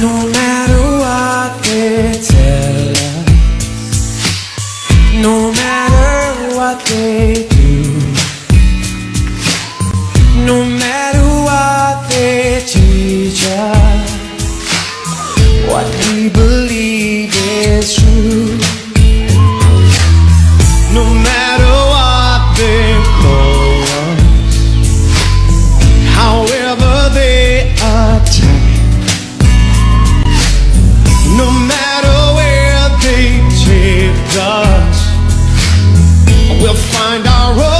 No matter what they tell us, no matter what they do, no matter what they teach us, what we believe. we'll find our own.